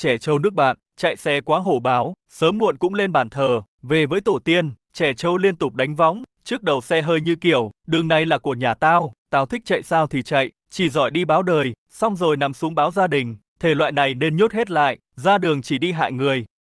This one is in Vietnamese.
trẻ trâu nước bạn, chạy xe quá hổ báo, sớm muộn cũng lên bàn thờ, về với tổ tiên, trẻ trâu liên tục đánh võng, trước đầu xe hơi như kiểu, đường này là của nhà tao, tao thích chạy sao thì chạy, chỉ giỏi đi báo đời, xong rồi nằm xuống báo gia đình, thể loại này nên nhốt hết lại, ra đường chỉ đi hại người,